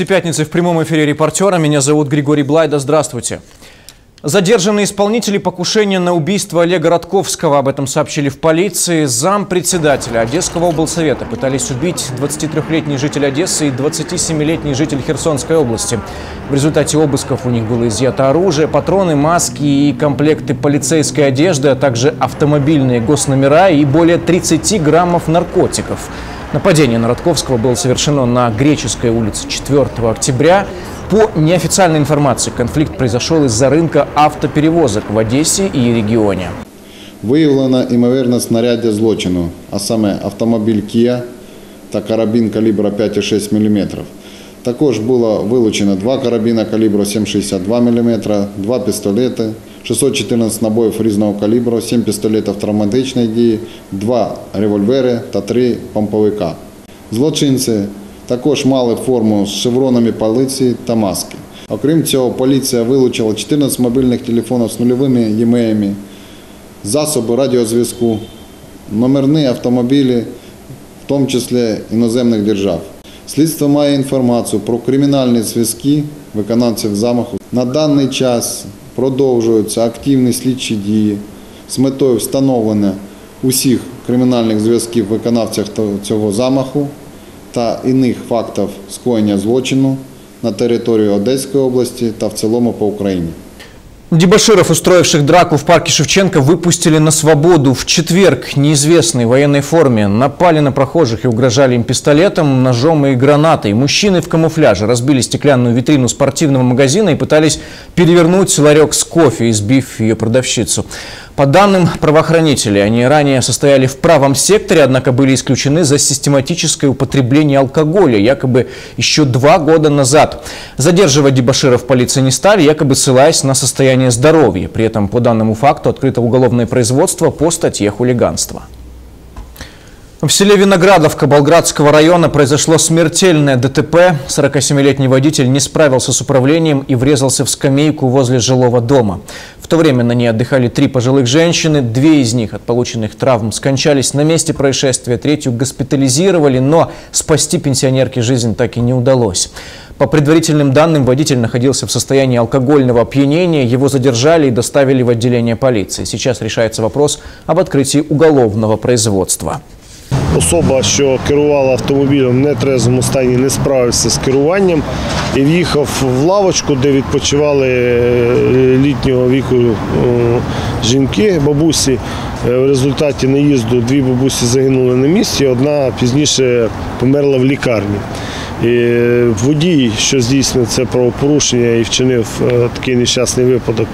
Новости пятницы в прямом эфире репортера. Меня зовут Григорий Блайда. Здравствуйте. Задержаны исполнители покушения на убийство Олега Радковского. Об этом сообщили в полиции. Зам председателя Одесского облсовета пытались убить 23-летний житель Одессы и 27-летний житель Херсонской области. В результате обысков у них было изъято оружие, патроны, маски и комплекты полицейской одежды, а также автомобильные госномера и более 30 граммов наркотиков. Нападение на Радковского было совершено на Греческой улице 4 октября. По неофициальной информации, конфликт произошел из-за рынка автоперевозок в Одессе и регионе. Виявлено імовірне знаряддя злочину, а саме автомобіль Kia та карабін калібра 5,6 мм. Також було вилучено два карабіна калібру 7,62 мм, два пістолети, 614 набоїв різного калібру, 7 пістолетів травматичної дії, два револьвери та три помповика. Злочинці також мали форму з шевронами поліції та маски. Окрім цього, поліція вилучила 14 мобільних телефонів з нульовими ємеями, засоби радіозв'язку, номерні автомобілі, в тому числі іноземних держав. Слідство має інформацію про кримінальні зв'язки виконавців замаху. На даний час продовжуються активні слідчі дії з метою встановлення усіх кримінальних зв'язків виконавцях цього замаху та інших фактів скоєння злочину на території Одеської області та в цілому по Україні. Дебаширов, устроивших драку в парке Шевченко, выпустили на свободу. В четверг неизвестные в военной форме напали на прохожих и угрожали им пистолетом, ножом и гранатой. Мужчины в камуфляже разбили стеклянную витрину спортивного магазина и пытались перевернуть ларек с кофе, избив ее продавщицу. По данным правоохранителей, они ранее состояли в правом секторе, однако были исключены за систематическое употребление алкоголя, якобы еще два года назад. Задерживать дебаширов полиции не стали, якобы ссылаясь на состояние здоровья. При этом по данному факту открыто уголовное производство по статье хулиганства. В селе Виноградовка Болградского района произошло смертельное ДТП. 47-летний водитель не справился с управлением и врезался в скамейку возле жилого дома. То время на ней отдыхали три пожилых женщины. Две из них от полученных травм скончались на месте происшествия, третью госпитализировали, но спасти пенсионерке жизнь так и не удалось. По предварительным данным, водитель находился в состоянии алкогольного опьянения. Его задержали и доставили в отделение полиции. Сейчас решается вопрос об открытии уголовного производства. Особа, що керувала автомобілем в нетрезвому стані, не справився з керуванням і в'їхав в лавочку, де відпочивали е, літнього віку е, жінки, бабусі. Е, В результаті наїзду дві бабусі загинули на місці, одна пізніше померла в лікарні. І водій, що здійснив це правопорушення і вчинив е, такий нещасний випадок,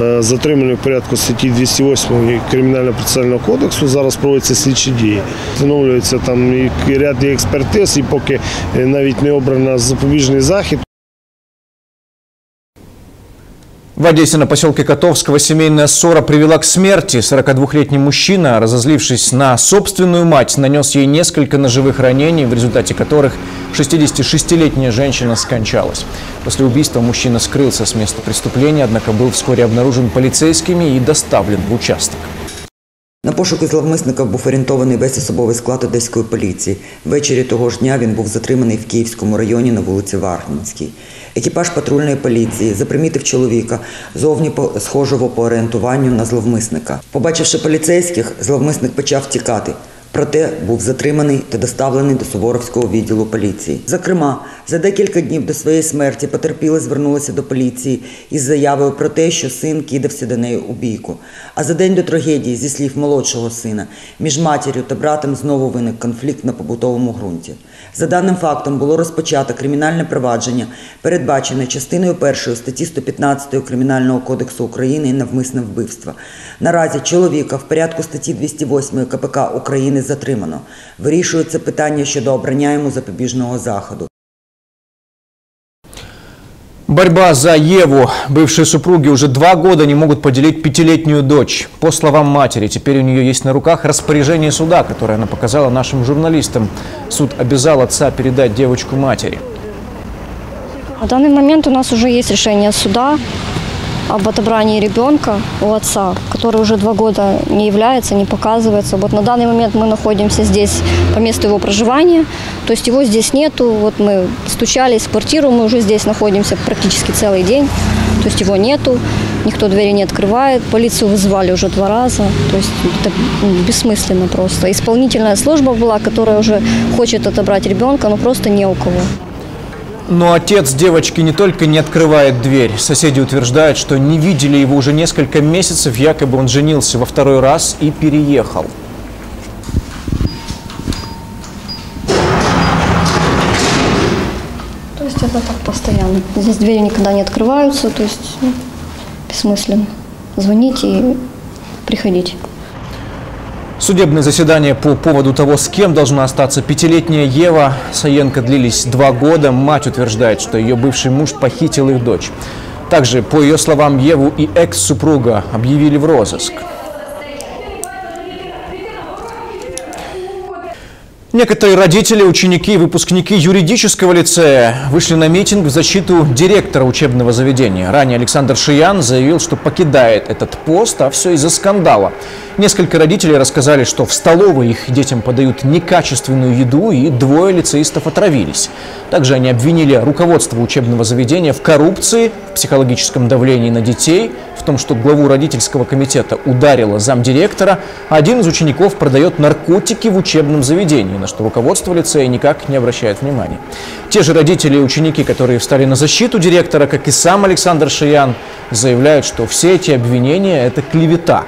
е, затриманий в порядку статті 208 Кримінально-процесуального кодексу. Зараз проводяться слідчі дії. Встановлюється там і ряд експертиз, і поки е, навіть не обрано запобіжний захід. В Одессе на поселке Котовского семейная ссора привела к смерти. 42-летний мужчина, разозлившись на собственную мать, нанес ей несколько ножевых ранений, в результате которых 66-летняя женщина скончалась. После убийства мужчина скрылся с места преступления, однако был вскоре обнаружен полицейскими и доставлен в участок. На пошуки зловмисника був орієнтований весь особовий склад одеської поліції. Ввечері того ж дня він був затриманий в Київському районі на вулиці Варгінській. Екіпаж патрульної поліції запримітив чоловіка, зовні по- схожого по орієнтуванню на зловмисника. Побачивши поліцейських, зловмисник почав тікати. Проте був затриманий та доставлений до Суворовського відділу поліції. Зокрема, за декілька днів до своєї смерті потерпіла звернулася до поліції із заявою про те, що син кидався до неї у бійку. А за день до трагедії, зі слів молодшого сина, між матір'ю та братом знову виник конфлікт на побутовому ґрунті. За даним фактом було розпочато кримінальне провадження, передбачене частиною першої статті 115 Кримінального кодексу України навмисне вбивство. Наразі чоловіка в порядку статті 208 КПК України затримано. Вирішується питання щодо обрання йому запобіжного заходу. Борьба за Еву. Бывшие супруги уже два года не могут поделить пятилетнюю дочь. По словам матери, теперь у нее есть на руках распоряжение суда, которое она показала нашим журналистам. Суд обязал отца передать девочку матери. На данный момент у нас уже есть решение суда об отобрании ребенка у отца, который уже два года не является, не показывается. Вот на данный момент мы находимся здесь по месту его проживания, то есть его здесь нету. Вот мы стучались в квартиру, мы уже здесь находимся практически целый день, то есть его нету, никто двери не открывает, полицию вызывали уже два раза, то есть это ну, бессмысленно просто. Исполнительная служба была, которая уже хочет отобрать ребенка, но просто не у кого. Но отец девочки не только не открывает дверь. Соседи утверждают, что не видели его уже несколько месяцев. Якобы он женился во второй раз и переехал. То есть это так постоянно. Здесь двери никогда не открываются, то есть ну, бессмысленно. Звоните и приходите. Судебные заседания по поводу того, с кем должна остаться пятилетняя Ева Саенко, длились два года. Мать утверждает, что ее бывший муж похитил их дочь. Также, по ее словам, Еву и экс-супруга объявили в розыск. Некоторые родители, ученики и выпускники юридического лицея вышли на митинг в защиту директора учебного заведения. Ранее Александр Шиян заявил, что покидает этот пост, а все из-за скандала. Несколько родителей рассказали, что в столовой их детям подают некачественную еду и двое лицеистов отравились. Также они обвинили руководство учебного заведения в коррупции, в психологическом давлении на детей, в том, что главу родительского комитета ударила замдиректора, а один из учеников продает наркотики в учебном заведении, на что руководство лицея никак не обращает внимания. Те же родители и ученики, которые встали на защиту директора, как и сам Александр Шиян, заявляют, что все эти обвинения – это клевета.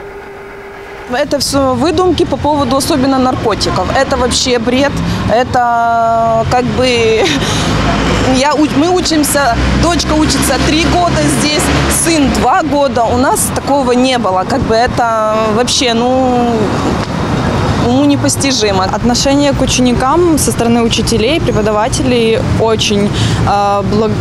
Это все выдумки по поводу особенно наркотиков. Это вообще бред. Это как бы я, мы учимся, дочка учится три года здесь, сын два года. У нас такого не было. Как бы это вообще, ну, уму непостижимо. Отношение к ученикам со стороны учителей, преподавателей очень э, благ-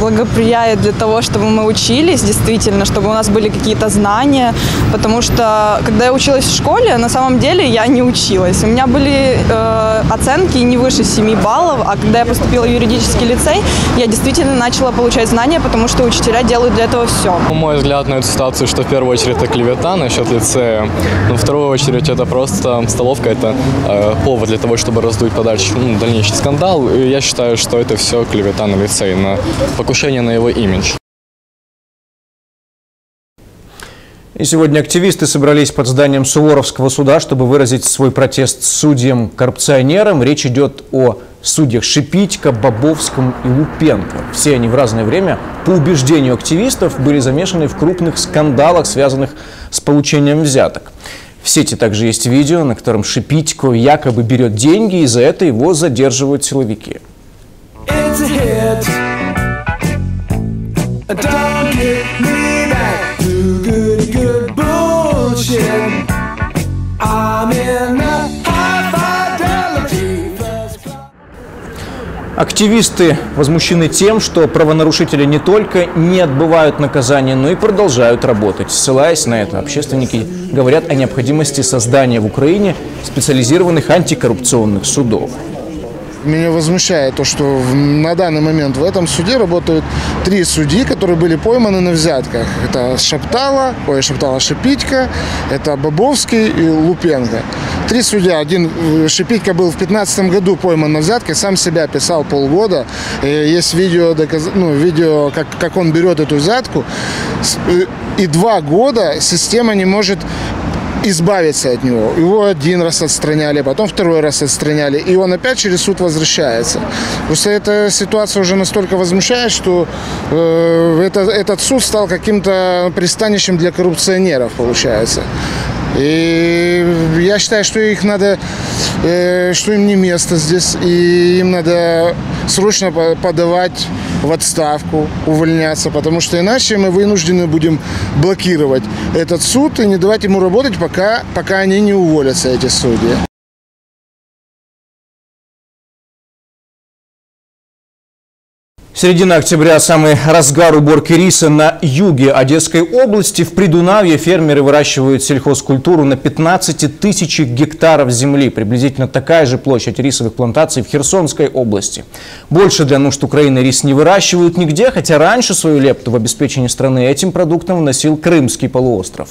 благоприяет для того, чтобы мы учились, действительно, чтобы у нас были какие-то знания, потому что когда я училась в школе, на самом деле я не училась. У меня были э, оценки не выше 7 баллов, а когда я поступила в юридический лицей, я действительно начала получать знания, потому что учителя делают для этого все. На мой взгляд на эту ситуацию, что в первую очередь это клевета насчет лицея, но в вторую очередь это просто столовка, это э, повод для того, чтобы раздуть подальше ну, дальнейший скандал. И я считаю, что это все клевета на лицей, на покушение на его имидж. И сегодня активисты собрались под зданием Суворовского суда, чтобы выразить свой протест судьям-коррупционерам. Речь идет о судьях Шипитько, Бобовском и Лупенко. Все они в разное время, по убеждению активистов, были замешаны в крупных скандалах, связанных с получением взяток. В сети также есть видео, на котором Шипитько якобы берет деньги, и за это его задерживают силовики. It's a hit. Don't get me back to good, good bullshit. I'm in a high fidelity. Активисты возмущены тем, что правонарушители не только не отбывают наказание, но и продолжают работать. Ссылаясь на это, общественники говорят о необходимости создания в Украине специализированных антикоррупционных судов. Меня возмущает то, что на данный момент в этом суде работают три судьи, которые были пойманы на взятках. Это Шаптала, ой, Шаптала Шипитько, это Бобовский и Лупенко. Три судья. Один э, Шипитько был в 2015 году пойман на взятке, сам себя писал полгода. Э, Есть видео, доказ- ну, видео как, как он берет эту взятку. Э, И два года система не может избавиться от него. Его один раз отстраняли, потом второй раз отстраняли, и он опять через суд возвращается. Просто эта ситуация уже настолько возмущает, что э, это, этот суд стал каким-то пристанищем для коррупционеров, получается. И я считаю, что их надо, э, что им не место здесь, и им надо срочно по- подавать в отставку, увольняться, потому что иначе мы вынуждены будем блокировать этот суд и не давать ему работать, пока, пока они не уволятся, эти судьи. Середина октября – самый разгар уборки риса на юге Одесской области. В Придунавье фермеры выращивают сельхозкультуру на 15 тысяч гектаров земли. Приблизительно такая же площадь рисовых плантаций в Херсонской области. Больше для нужд Украины рис не выращивают нигде, хотя раньше свою лепту в обеспечении страны этим продуктом вносил Крымский полуостров.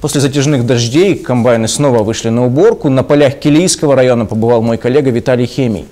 После затяжных дождей комбайны снова вышли на уборку. На полях Килийского района побывал мой коллега Виталий Хемий.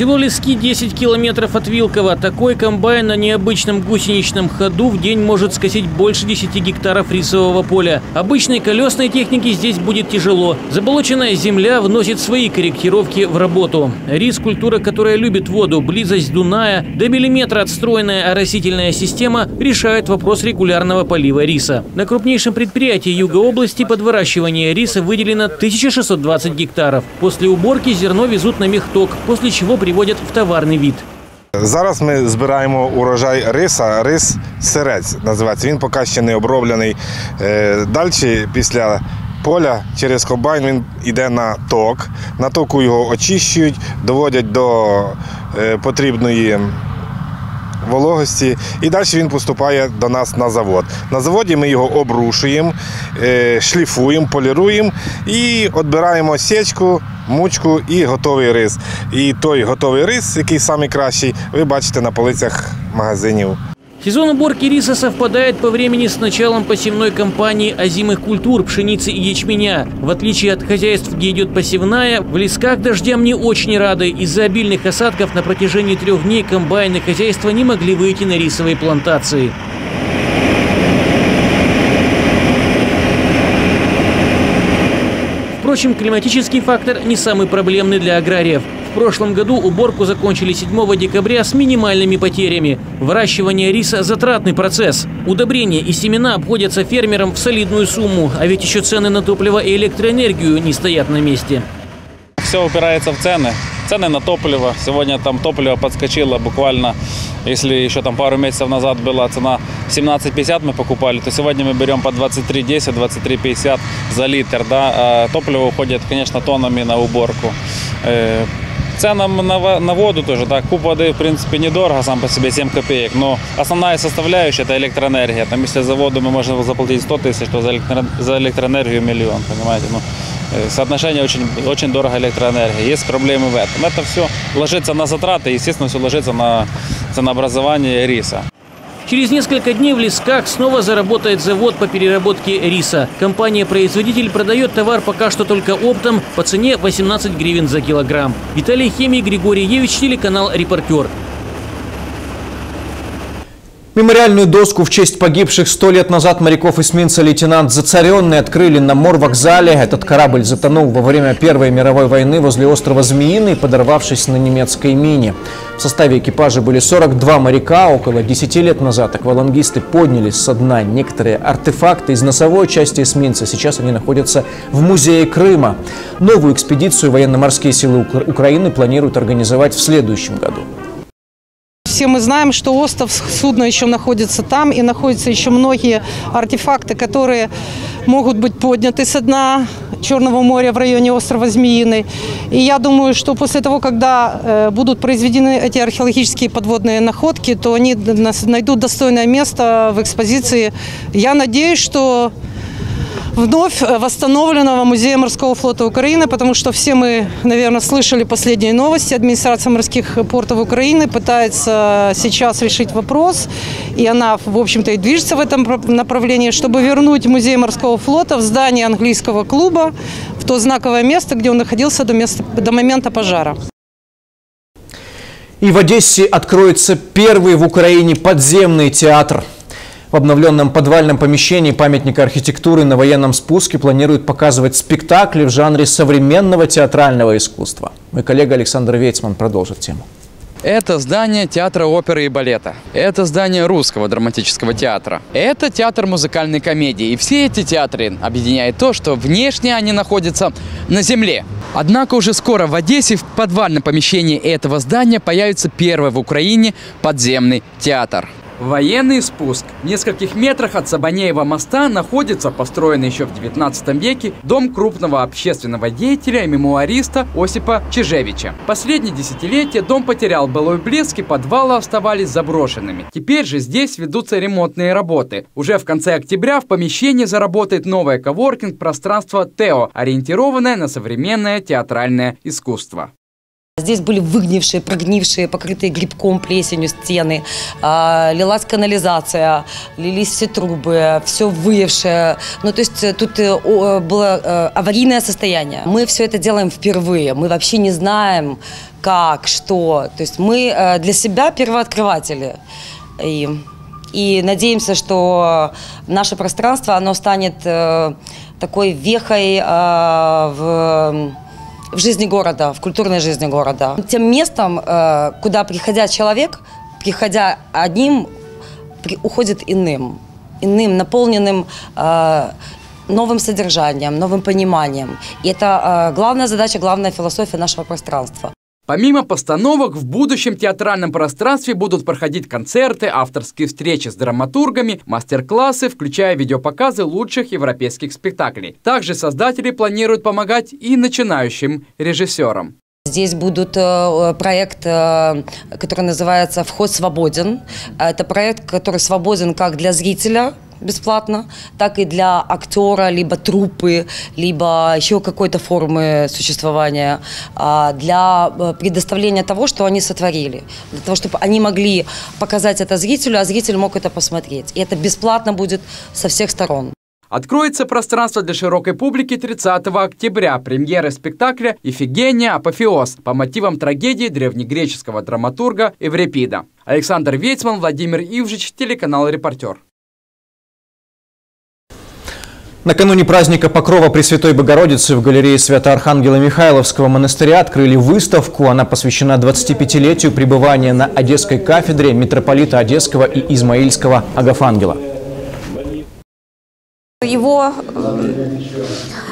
Село Лески 10 километров от Вилкова. Такой комбайн на необычном гусеничном ходу в день может скосить больше 10 гектаров рисового поля. Обычной колесной технике здесь будет тяжело. Заболоченная земля вносит свои корректировки в работу. Рис – культура, которая любит воду, близость Дуная, до миллиметра отстроенная оросительная система решает вопрос регулярного полива риса. На крупнейшем предприятии Юга области под выращивание риса выделено 1620 гектаров. После уборки зерно везут на мехток, после чего приводять в товарний вид. Зараз ми збираємо урожай риса. Рис сирець називається. Він поки ще не оброблений. Далі після поля через комбайн він йде на ток. На току його очищують, доводять до е, потрібної вологості і далі він поступає до нас на завод. На заводі ми його обрушуємо, е, шліфуємо, поліруємо і відбираємо січку, мучку і готовий рис. І той готовий рис, який найкращий, ви бачите на полицях магазинів. Сезон уборки риса совпадает по времени с началом посевной кампании озимых культур пшеницы и ячменя. В отличие от хозяйств, где идет посевная, в лесках дождям не очень рады. Из-за обильных осадков на протяжении трех дней комбайны хозяйства не могли выйти на рисовые плантации. Впрочем, климатический фактор не самый проблемный для аграриев. В прошлом году уборку закончили 7 декабря с минимальными потерями. Выращивание риса – затратный процесс. Удобрения и семена обходятся фермерам в солидную сумму, а ведь еще цены на топливо и электроэнергию не стоят на месте. Все упирается в цены. Цены на топливо. Сегодня там топливо подскочило буквально, если еще там пару месяцев назад была цена 17,50 мы покупали, то сегодня мы берем по 23,10, 23,50 за литр. Да? А топливо уходит, конечно, тоннами на уборку. Э, Ценам на, во- на воду тоже, так, куб воды, в принципе, недорого, сам по себе 7 копеек, но основная составляющая – это электроэнергия. Там, если за воду мы можем заплатить 100 тысяч, то за, электро- за электроэнергию миллион, понимаете? Ну, э, соотношение очень, очень дорого электроэнергии. Есть проблемы в этом. Это все ложится на затраты, естественно, все ложится на ценообразование риса. Через несколько дней в Лесках снова заработает завод по переработке риса. Компания-производитель продает товар пока что только оптом по цене 18 гривен за килограмм. Виталий Хемий, Григорий Евич, телеканал «Репортер». Мемориальную доску в честь погибших сто лет назад моряков эсминца лейтенант Зацаренный открыли на морвокзале. Этот корабль затонул во время Первой мировой войны возле острова Змеиный, подорвавшись на немецкой мине. В составе экипажа были 42 моряка. Около 10 лет назад аквалангисты подняли со дна некоторые артефакты из носовой части эсминца. Сейчас они находятся в музее Крыма. Новую экспедицию военно-морские силы Укра- Украины планируют организовать в следующем году. Все мы знаем, что остров судно еще находится там, и находятся еще многие артефакты, которые могут быть подняты со дна Черного моря в районе острова Змеиный. И я думаю, что после того, когда э, будут произведены эти археологические подводные находки, то они найдут достойное место в экспозиции. Я надеюсь, что вновь э, восстановленного Музея морского флота Украины, потому что все мы, наверное, слышали последние новости. Администрация морских портов Украины пытается сейчас решить вопрос, и она, в общем-то, и движется в этом направлении, чтобы вернуть Музей морского флота в здание английского клуба, в то знаковое место, где он находился до, места, до момента пожара. И в Одессе откроется первый в Украине подземный театр. В обновленном подвальном помещении памятника архитектуры на военном спуске планируют показывать спектакли в жанре современного театрального искусства. Мой коллега Александр Вейцман продолжит тему. Это здание театра оперы и балета. Это здание русского драматического театра. Это театр музыкальной комедии. И все эти театры объединяет то, что внешне они находятся на земле. Однако уже скоро в Одессе в подвальном помещении этого здания появится первый в Украине подземный театр. Военный спуск. В нескольких метрах от Сабанеева моста находится построенный еще в 19 веке дом крупного общественного деятеля и мемуариста Осипа Чижевича. Последние десятилетия дом потерял былой блеск и подвалы оставались заброшенными. Теперь же здесь ведутся ремонтные работы. Уже в конце октября в помещении заработает новое коворкинг-пространство «Тео», ориентированное на современное театральное искусство. Здесь были выгнившие, прогнившие, покрытые грибком, плесенью стены. А, лилась канализация, лились все трубы, все выевшее. Ну, то есть э, тут э, о, было э, аварийное состояние. Мы все это делаем впервые. Мы вообще не знаем, как, что. То есть мы э, для себя первооткрыватели. И, и надеемся, что наше пространство, оно станет э, такой вехой э, в в жизни города, в культурной жизни города. Тем местом, э, куда приходя человек, приходя одним, уходит иным, иным, наполненным э, новым содержанием, новым пониманием. И это э, главная задача, главная философия нашего пространства. Помимо постановок, в будущем театральном пространстве будут проходить концерты, авторские встречи с драматургами, мастер-классы, включая видеопоказы лучших европейских спектаклей. Также создатели планируют помогать и начинающим режиссерам. Здесь будут э, проект, э, который называется «Вход свободен». Это проект, который свободен как для зрителя, бесплатно, так и для актера, либо труппы, либо еще какой-то формы существования, а, для э, предоставления того, что они сотворили, для того, чтобы они могли показать это зрителю, а зритель мог это посмотреть. И это бесплатно будет со всех сторон. Откроется пространство для широкой публики 30 октября. Премьера спектакля «Ифигения. Апофеоз» по мотивам трагедии древнегреческого драматурга Эврипида. Александр Вейцман, Владимир Ивжич, телеканал «Репортер». Накануне праздника Покрова Пресвятой Богородицы в галерее Свято-Архангела Михайловского монастыря открыли выставку. Она посвящена 25-летию пребывания на Одесской кафедре митрополита Одесского и Измаильского Агафангела. Его э,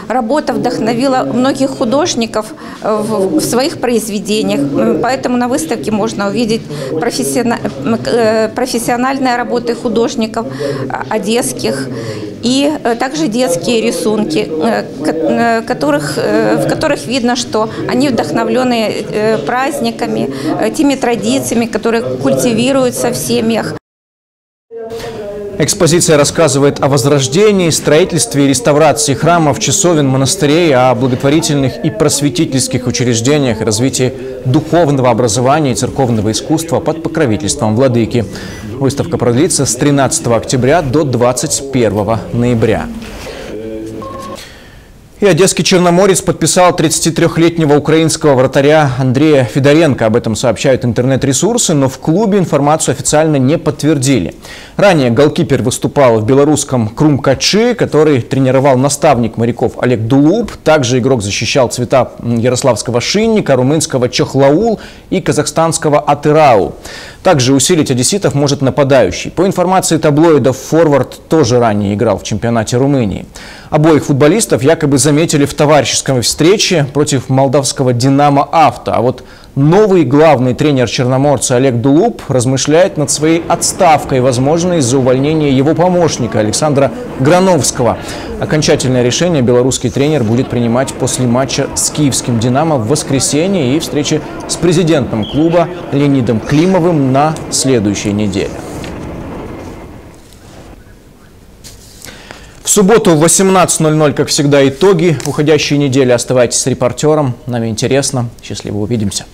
работа вдохновила многих художников э, в своих произведениях, поэтому на выставке можно увидеть э, профессиональные работы художников э, одесских и также детские рисунки, в которых видно, что они вдохновлены праздниками, теми традициями, которые культивируются в семьях. Экспозиция рассказывает о возрождении, строительстве и реставрации храмов, часовен, монастырей, о благотворительных и просветительских учреждениях, развитии духовного образования и церковного искусства под покровительством владыки. Выставка продлится с 13 октября до 21 ноября. И одесский черноморец подписал 33-летнего украинского вратаря Андрея Федоренко. Об этом сообщают интернет-ресурсы, но в клубе информацию официально не подтвердили. Ранее голкипер выступал в белорусском Крум-Качи, который тренировал наставник моряков Олег Дулуб. Также игрок защищал цвета ярославского Шинника, румынского Чохлаул и казахстанского Атырау. Также усилить одесситов может нападающий. По информации таблоидов, форвард тоже ранее играл в чемпионате Румынии. Обоих футболистов якобы заметили в товарищеской встрече против молдавского «Динамо Авто». А вот новый главный тренер черноморца Олег Дулуб размышляет над своей отставкой, возможно, из-за увольнения его помощника Александра Грановского. Окончательное решение белорусский тренер будет принимать после матча с киевским «Динамо» в воскресенье и встречи с президентом клуба Леонидом Климовым на следующей неделе. Субботу в 18.00, как всегда, итоги уходящей недели. Оставайтесь с репортером. Нам интересно. Счастливо увидимся.